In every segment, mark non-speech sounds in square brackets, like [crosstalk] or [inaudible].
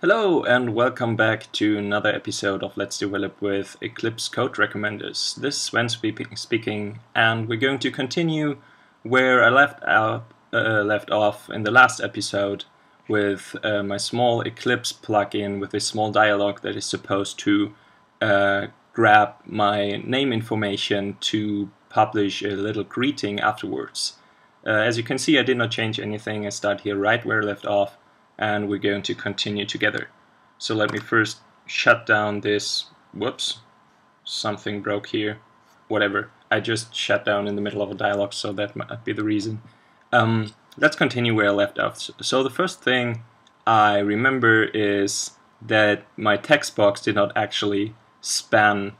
Hello and welcome back to another episode of Let's Develop with Eclipse Code Recommenders. This is Sven speaking and we're going to continue where I left, uh, left off in the last episode with uh, my small Eclipse plugin with a small dialog that is supposed to uh, grab my name information to publish a little greeting afterwards. Uh, as you can see I did not change anything, I start here right where I left off and we're going to continue together. So let me first shut down this, whoops, something broke here, whatever. I just shut down in the middle of a dialog, so that might be the reason. Um, let's continue where I left off. So the first thing I remember is that my text box did not actually span.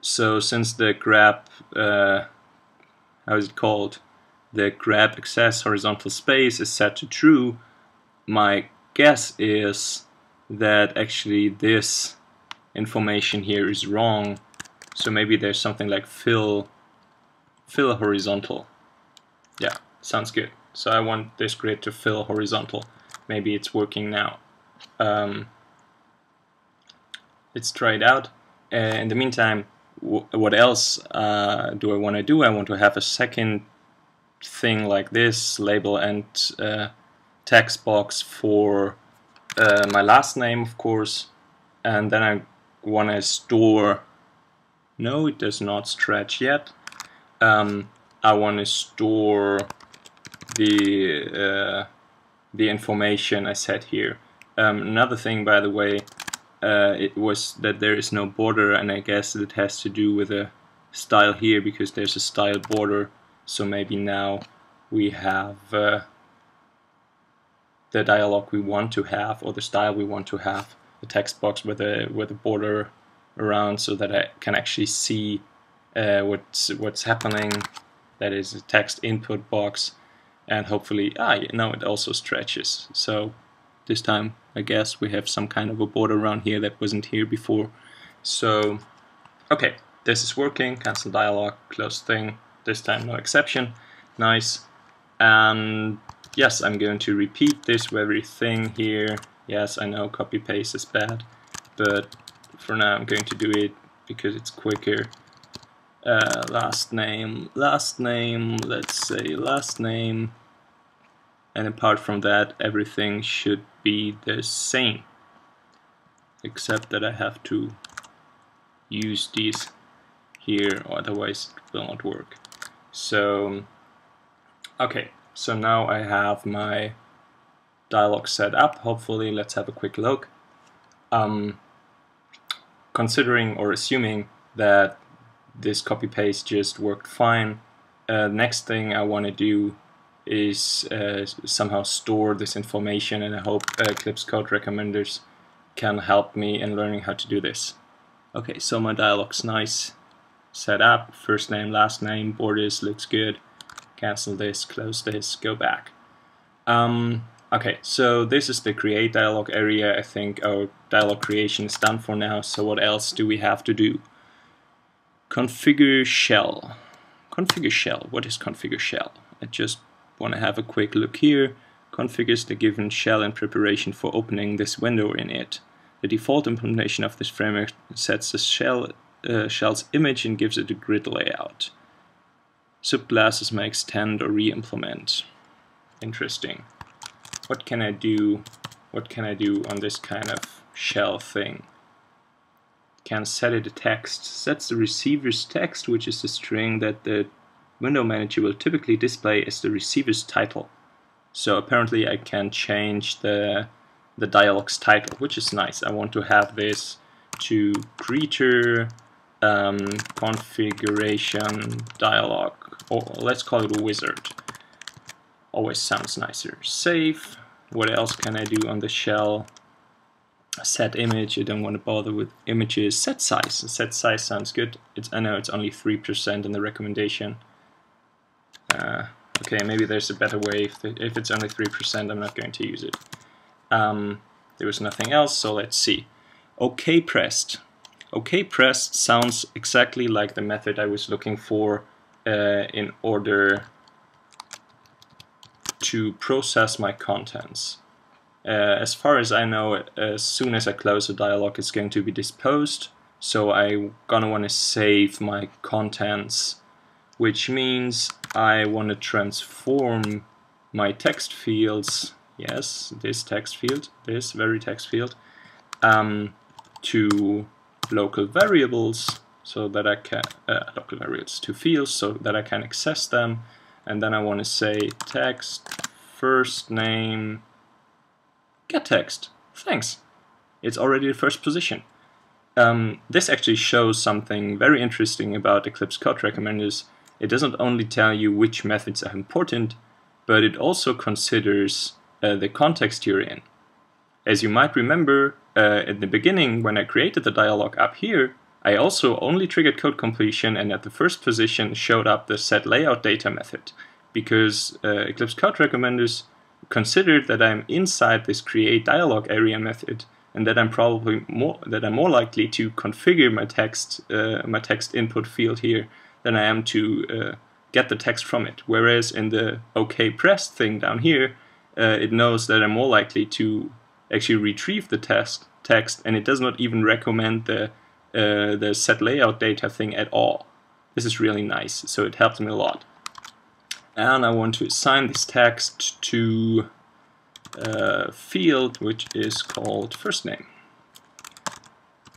So since the grab, uh, how is it called? The grab excess horizontal space is set to true, my guess is that actually this information here is wrong. So maybe there's something like fill, fill horizontal. Yeah, sounds good. So I want this grid to fill horizontal. Maybe it's working now. Um, let's try it out. Uh, in the meantime, what else uh, do I want to do? I want to have a second thing like this, label and uh, text box for uh, my last name, of course, and then I want to store. No, it does not stretch yet. Um, I want to store the uh, the information I set here. Um, another thing, by the way, uh, it was that there is no border, and I guess it has to do with a style here because there's a style border. So maybe now we have uh, the dialog we want to have or the style we want to have, the text box with a with a border around so that I can actually see uh, what's what's happening. That is a text input box, and hopefully, ah, now it also stretches. So this time, I guess we have some kind of a border around here that wasn't here before. So, okay, this is working. Cancel dialog, close thing. This time, no exception. Nice. And yes, I'm going to repeat this very thing here. Yes, I know copy paste is bad, but for now I'm going to do it because it's quicker. Uh, last name, last name, let's say last name, and apart from that everything should be the same except that I have to use these here otherwise it will not work. So okay, so now I have my dialog set up. Hopefully, let's have a quick look. Um, considering or assuming that this copy paste just worked fine, uh, next thing I want to do is uh, somehow store this information and I hope uh, Eclipse Code Recommenders can help me in learning how to do this. Okay, so my dialog's nice set up, first name, last name, borders looks good cancel this, close this, go back. Um, okay, so this is the create dialog area. I think our dialog creation is done for now, so what else do we have to do? Configure shell. Configure shell. What is configure shell? I just want to have a quick look here. Configures the given shell in preparation for opening this window in it. The default implementation of this framework sets the shell, uh, shell's image and gives it a grid layout. Subclasses may extend or re-implement. Interesting. What can I do? What can I do on this kind of shell thing? Can set it a text. Sets the receiver's text, which is the string that the window manager will typically display as the receiver's title. So apparently I can change the the dialog's title, which is nice. I want to have this to greeter um, configuration dialog, or let's call it wizard. Always sounds nicer. Save. What else can I do on the shell? Set image. I don't want to bother with images. Set size. Set size sounds good. It's I know it's only three percent in the recommendation. Uh, okay, maybe there's a better way. If, if it's only three percent, I'm not going to use it. Um, there was nothing else, so let's see. OK pressed. OK pressed sounds exactly like the method I was looking for uh, in order to process my contents. Uh, as far as I know, as soon as I close the dialog, it's going to be disposed. So I'm gonna want to save my contents, which means I want to transform my text fields, yes, this text field, this very text field, um, to local variables so that I can, uh, local variables to fields so that I can access them. And then I want to say text, first name, get text. Thanks. It's already the first position. Um, this actually shows something very interesting about Eclipse Code Recommenders. It doesn't only tell you which methods are important, but it also considers uh, the context you're in. As you might remember, uh, at the beginning when I created the dialog up here, I also only triggered code completion and at the first position showed up the set layout data method because uh, Eclipse Code Recommenders considered that I'm inside this create dialog area method and that I'm probably more that I'm more likely to configure my text uh, my text input field here than I am to uh, get the text from it. Whereas in the OK pressed thing down here, uh, it knows that I'm more likely to actually retrieve the text text and it does not even recommend the uh, the set layout data thing at all. This is really nice, so it helps me a lot and I want to assign this text to a field which is called first name.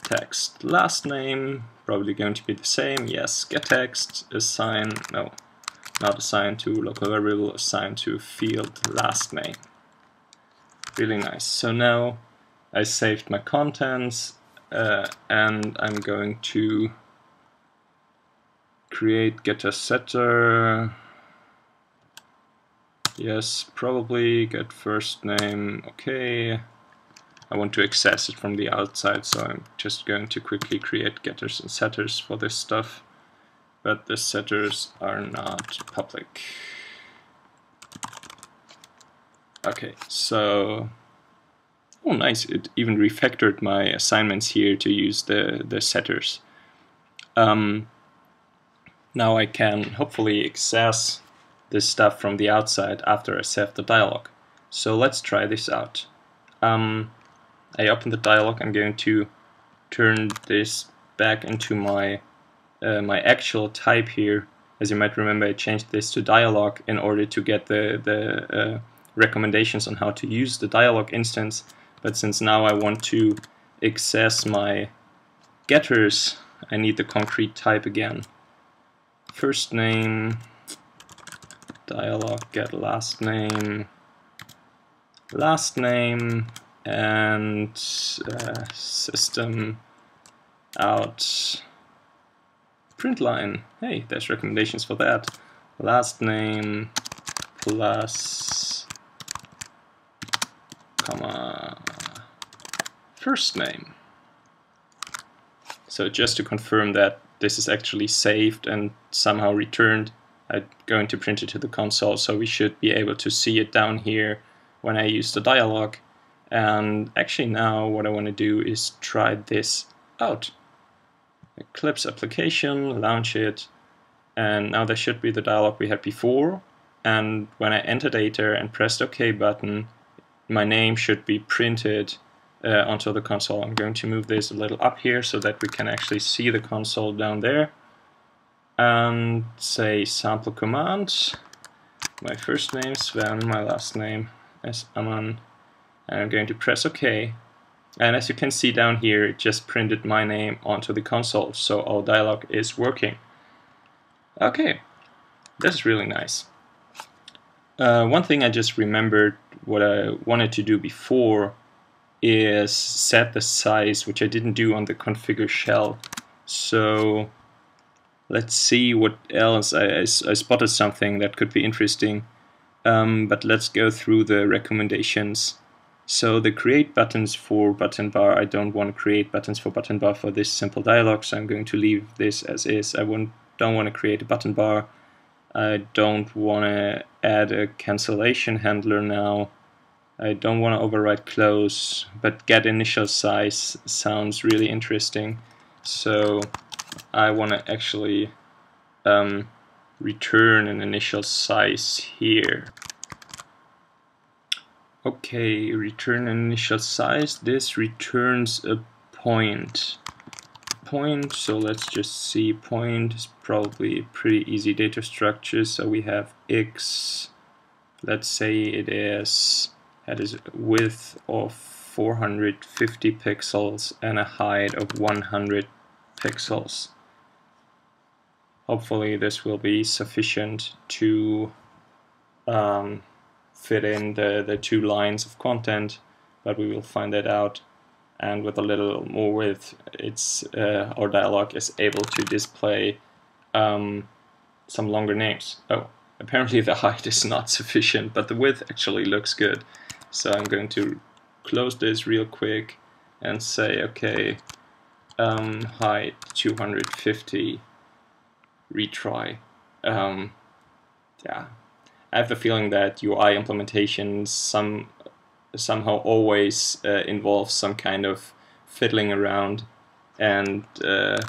Text last name, probably going to be the same, yes, get text, assign, no, not assign to local variable, assign to field last name. Really nice. So now I saved my contents uh, and I'm going to create getter setter Yes, probably get first name, okay. I want to access it from the outside, so I'm just going to quickly create getters and setters for this stuff. But the setters are not public. Okay, so... Oh nice, it even refactored my assignments here to use the, the setters. Um, now I can hopefully access this stuff from the outside after I save the dialog. So let's try this out. Um, I open the dialog, I'm going to turn this back into my uh, my actual type here. As you might remember, I changed this to dialog in order to get the, the uh, recommendations on how to use the dialog instance. But since now I want to access my getters, I need the concrete type again. First name, dialog get last name, last name, and uh, system out print line. Hey, there's recommendations for that. Last name plus comma first name. So just to confirm that this is actually saved and somehow returned, I'm going to print it to the console, so we should be able to see it down here when I use the dialog. And actually now what I want to do is try this out. Eclipse application, launch it, and now there should be the dialog we had before. And when I enter data and press the OK button, my name should be printed uh, onto the console. I'm going to move this a little up here so that we can actually see the console down there and say sample command. My first name Sven, my last name is Amann, and I'm going to press OK. And as you can see down here, it just printed my name onto the console, so our dialog is working. Okay, this is really nice. Uh, one thing I just remembered what I wanted to do before is set the size, which I didn't do on the configure shell. So let's see what else. I, I, I spotted something that could be interesting, um, but let's go through the recommendations. So the create buttons for button bar, I don't want to create buttons for button bar for this simple dialog, so I'm going to leave this as is. I won't, don't want to create a button bar. I don't want to add a cancellation handler now. I don't want to override close, but get initial size sounds really interesting. So I want to actually um, return an initial size here. Okay, return initial size. This returns a point. Point, so let's just see point is probably pretty easy data structure. So we have x, let's say it is, that is width of 450 pixels and a height of 100 pixels. Hopefully this will be sufficient to um, fit in the, the two lines of content, but we will find that out. And with a little more width, it's uh, our dialog is able to display um, some longer names. Oh, apparently [laughs] the height is not sufficient, but the width actually looks good. So I'm going to close this real quick and say, okay, um, height 250, retry. Um, yeah, I have the feeling that UI implementations some somehow always uh, involve some kind of fiddling around and uh,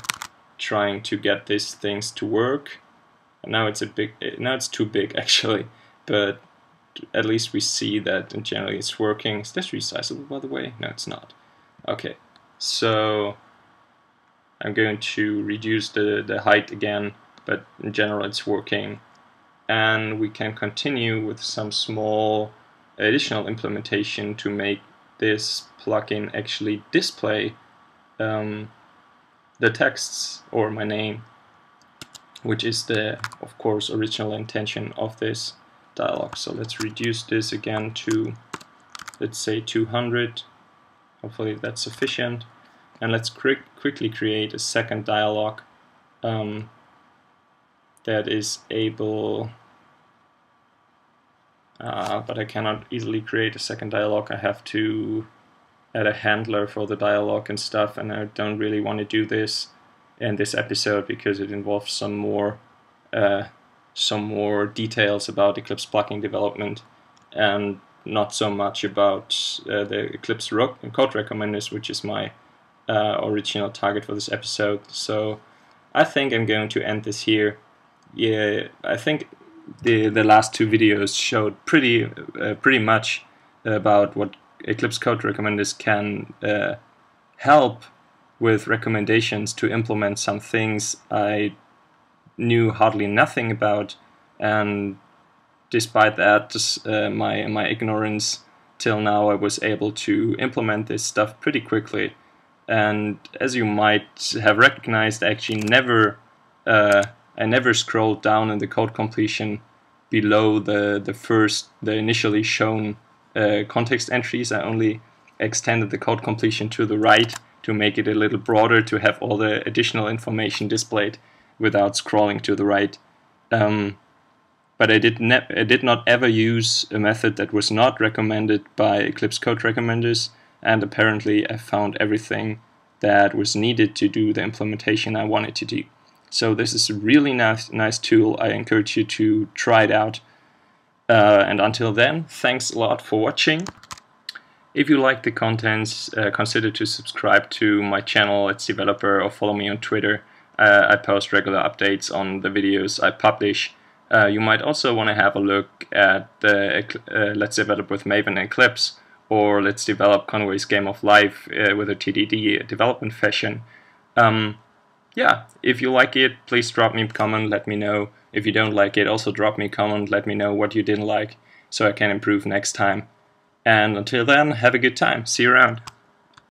trying to get these things to work. Now it's a big, now it's too big [laughs] actually, but at least we see that in generally it's working. Is this resizable by the way? No, it's not. Okay, so I'm going to reduce the, the height again, but in general it's working and we can continue with some small additional implementation to make this plugin actually display um, the texts or my name which is the of course original intention of this dialog so let's reduce this again to let's say 200 hopefully that's sufficient. And let's quick, quickly create a second dialog um, that is able uh, but I cannot easily create a second dialog. I have to add a handler for the dialog and stuff, and I don't really want to do this in this episode because it involves some more uh, some more details about Eclipse plugin development and not so much about uh, the Eclipse code recommenders, which is my uh, original target for this episode. So I think I'm going to end this here. Yeah, I think the the last two videos showed pretty uh, pretty much about what Eclipse Code Recommenders can uh, help with recommendations to implement some things I knew hardly nothing about, and despite that, uh, my my ignorance till now, I was able to implement this stuff pretty quickly. And as you might have recognized, I actually never uh, I never scrolled down in the code completion below the, the first, the initially shown uh, context entries. I only extended the code completion to the right to make it a little broader to have all the additional information displayed without scrolling to the right. Um, but I did, I did not ever use a method that was not recommended by Eclipse Code Recommenders, and apparently I found everything that was needed to do the implementation I wanted to do. So this is a really nice, nice tool. I encourage you to try it out. Uh, and until then, thanks a lot for watching. If you like the contents, uh, consider to subscribe to my channel, Let's Developer, or follow me on Twitter. Uh, I post regular updates on the videos I publish. Uh, you might also want to have a look at the uh, Let's Develop with Maven Eclipse, or Let's Develop Conway's Game of Life uh, with a TDD development fashion. Um, yeah, if you like it, please drop me a comment, let me know. If you don't like it, also drop me a comment, let me know what you didn't like, so I can improve next time. And until then, have a good time. See you around.